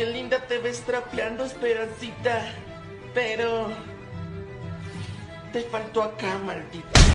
Qué linda te ves trapeando, Esperancita. Pero... Te faltó acá, maldita.